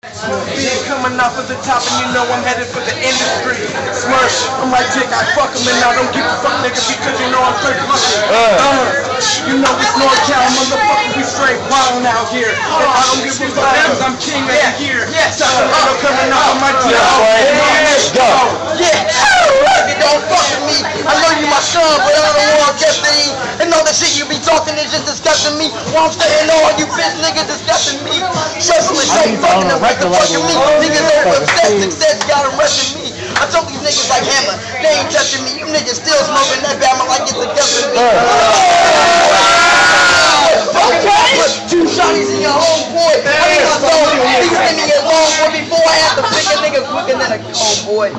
Big coming off of the top and you know I'm headed for the industry. Smush, I'm like Jake, I fuck him and I don't give a fuck nigga because you know I'm straight fucking. Uh, you know it's North Cal, motherfucker, we straight wild out here. And I don't give a fuck because I'm king of the year. Yes, I'm coming off of my deal. Let's go. Yeah, you don't fuck with me. I know you my son, but I don't want to get to you. And all the shit is just disgusting me. I'm saying all you bitch niggas disgusting me. Trust me, ain't fucking them the fucking me. Niggas are obsessed, success got them rushing me. I told these niggas like hammer, they ain't touching me. You niggas still smoking that bama like it's against me. Two shotties in your homeboy. I think I told you, please give me a long boy before I have to pick a nigga quicker than a homeboy.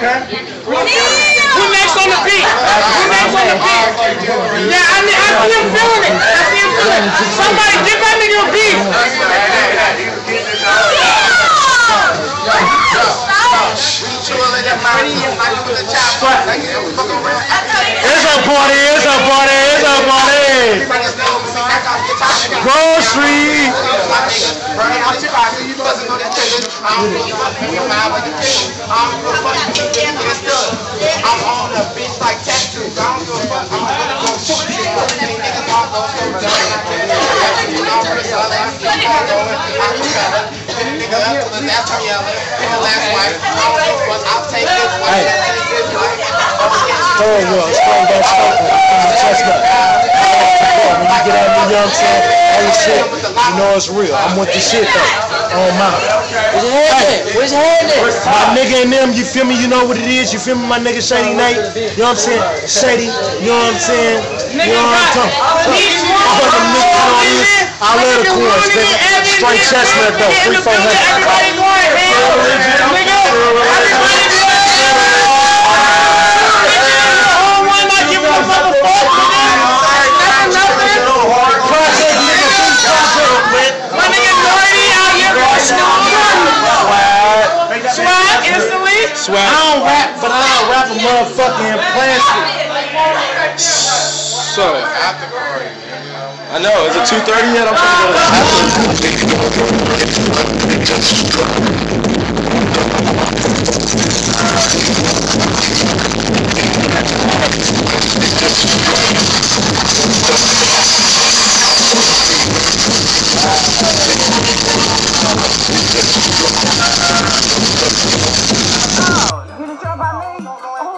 Who next on the beat? Who next on the beat? Yeah, I, I see him feeling it. I see him feeling it. Somebody give that nigga a beat. It's a party, it's a party, it's a party. Grocery. I'm on a bitch like tattoos. I don't give a fuck. I'm gonna go shoot shit. Any niggas all go so dumb. You know, I'm pretty solid. I'm still going. I'm the fella. Any nigga up to the last time yelling. In the last wife. I don't give a fuck. I'll take this one. I'll take this one. Oh, well, explain that stuff from the chestnut. When you of the young saying, all this shit, you know it's real. I'm with the shit though. On mine. Where's your head at? Where's your head at? My nigga and them, you feel me? You know what it is. You feel me? My nigga Shady oh, Night. You know what I'm saying? Shady. You know what I'm saying? You know what I'm talking about? I fucking nigga on this. I love the chorus, nigga. Straight chestnut though. Three, four hundred. Swag. I don't rap, but I don't rap a motherfucking plastic. So, I know, is it 2.30 yet? I'm trying to go to Oh.